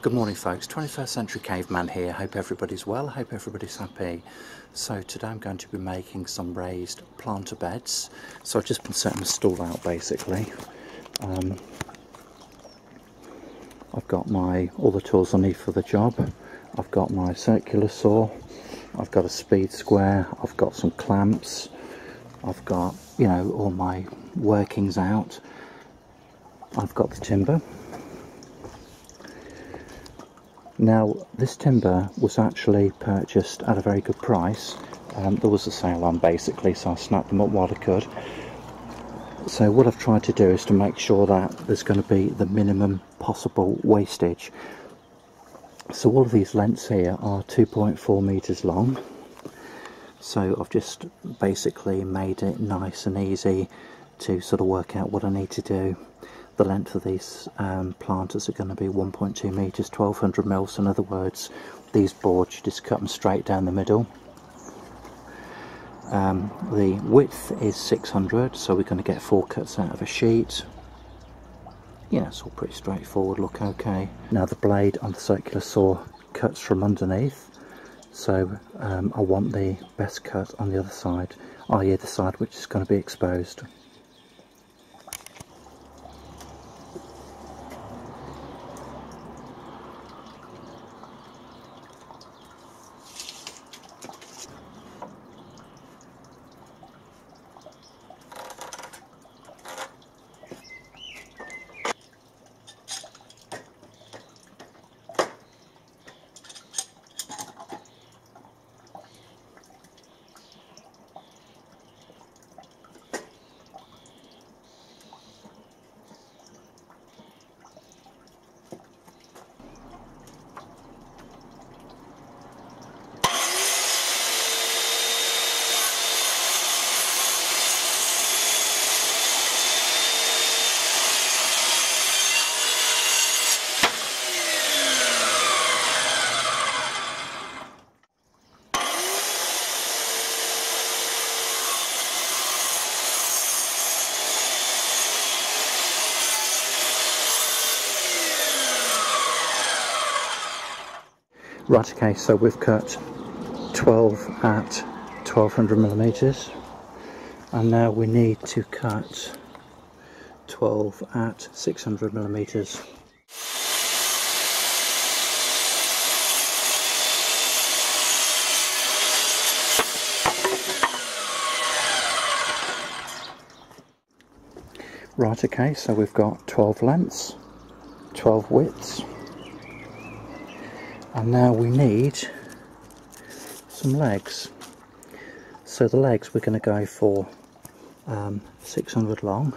Good morning folks, 21st Century Caveman here, hope everybody's well, hope everybody's happy. So today I'm going to be making some raised planter beds. So I've just been setting the stall out basically. Um, I've got my all the tools I need for the job. I've got my circular saw, I've got a speed square, I've got some clamps, I've got, you know, all my workings out. I've got the timber, now this timber was actually purchased at a very good price. Um, there was a sale on basically so I snapped them up while I could. So what I've tried to do is to make sure that there's going to be the minimum possible wastage. So all of these lengths here are 2.4 metres long. So I've just basically made it nice and easy to sort of work out what I need to do the length of these um, planters are going to be 1.2 metres, 1200 mils. In other words, these boards, you just cut them straight down the middle. Um, the width is 600, so we're going to get four cuts out of a sheet. Yeah, it's all pretty straightforward, look okay. Now the blade on the circular saw cuts from underneath, so um, I want the best cut on the other side, i.e. the side which is going to be exposed. Right, okay, so we've cut 12 at 1200 millimeters and now we need to cut 12 at 600 millimeters. Right, okay, so we've got 12 lengths, 12 widths, and now we need some legs. So the legs we're going to go for um, 600 long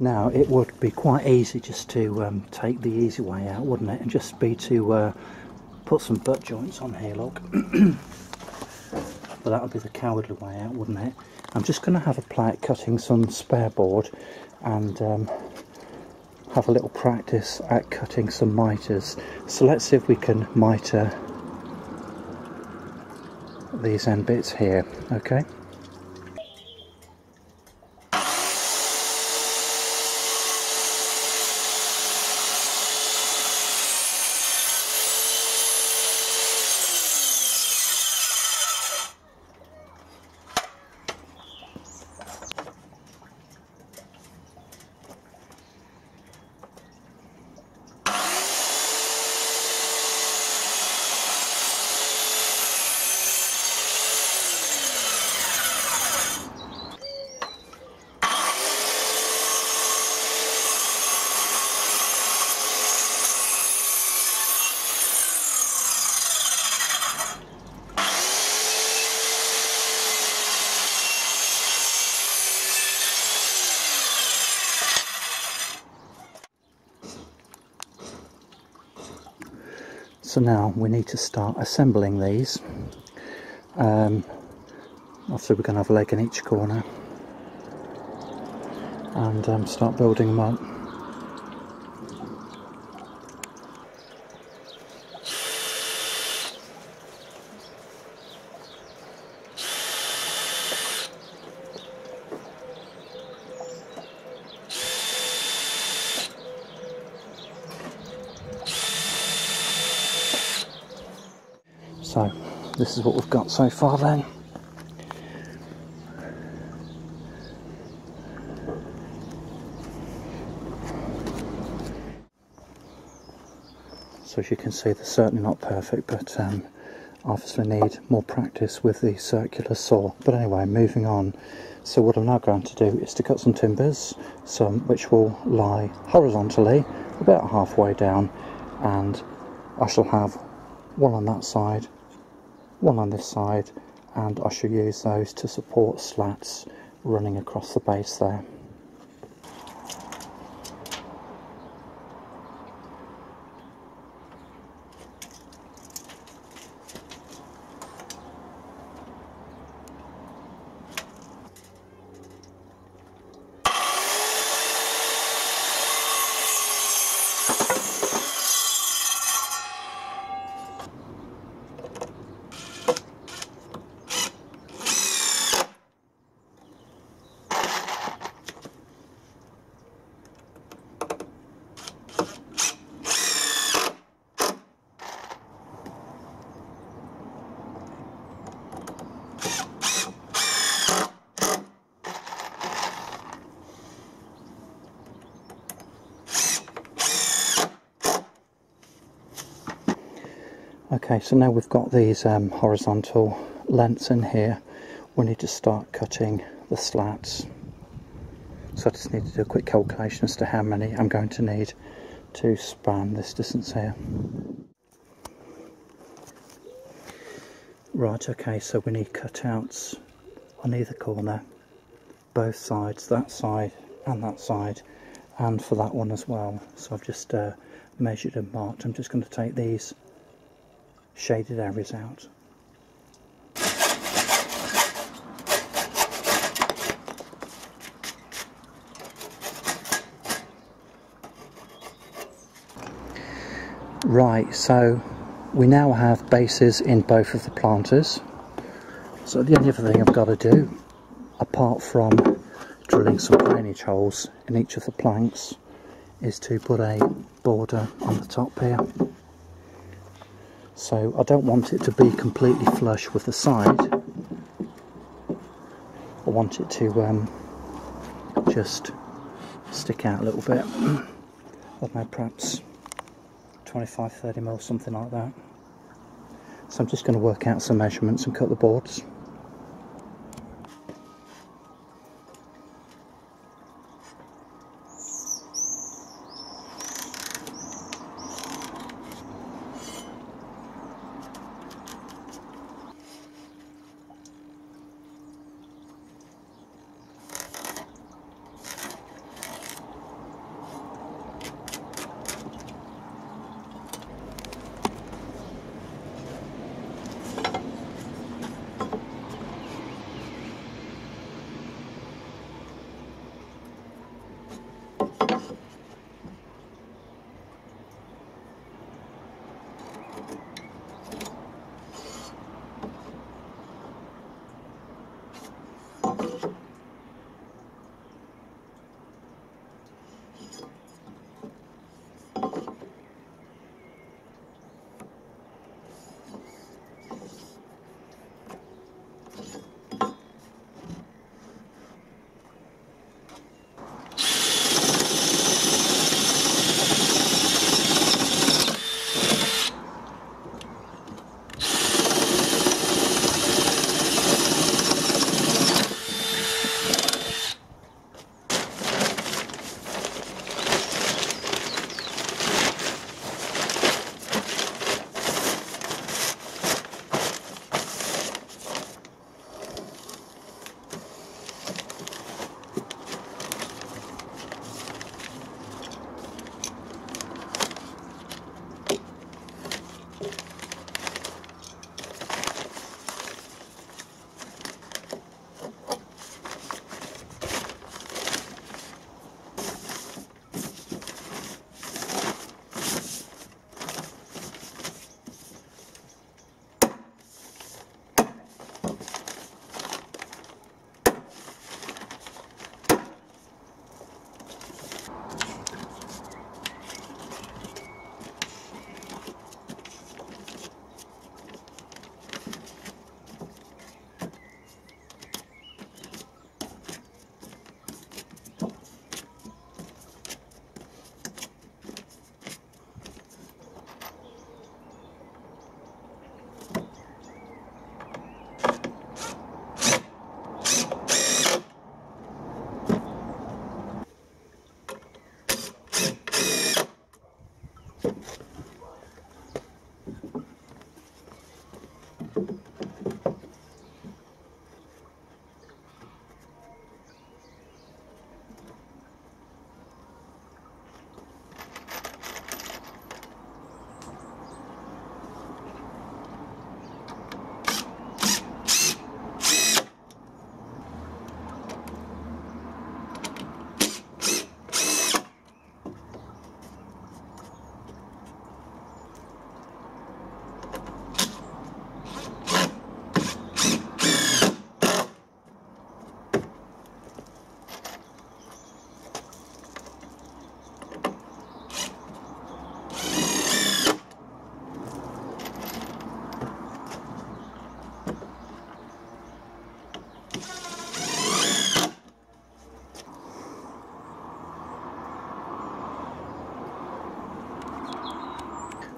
Now it would be quite easy just to um, take the easy way out, wouldn't it? And just be to uh, put some butt joints on here, look. but that would be the cowardly way out, wouldn't it? I'm just going to have a play at cutting some spare board and um, have a little practice at cutting some miters. So let's see if we can miter these end bits here, okay? So now we need to start assembling these. Um, obviously we're going to have a leg in each corner and um, start building them up. So this is what we've got so far then. So as you can see they're certainly not perfect but um, obviously need more practice with the circular saw. But anyway, moving on. So what I'm now going to do is to cut some timbers, some which will lie horizontally about halfway down and I shall have one on that side one on this side and I shall use those to support slats running across the base there. Okay, so now we've got these um, horizontal lengths in here, we need to start cutting the slats. So I just need to do a quick calculation as to how many I'm going to need to span this distance here. Right, okay, so we need cutouts on either corner, both sides, that side and that side, and for that one as well. So I've just uh, measured and marked. I'm just going to take these shaded areas out. Right, so we now have bases in both of the planters. So the only other thing I've got to do, apart from drilling some drainage holes in each of the planks, is to put a border on the top here. So I don't want it to be completely flush with the side. I want it to um, just stick out a little bit. I don't know, perhaps 25, 30 mil, something like that. So I'm just going to work out some measurements and cut the boards.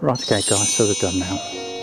Right, okay guys, so they're done now.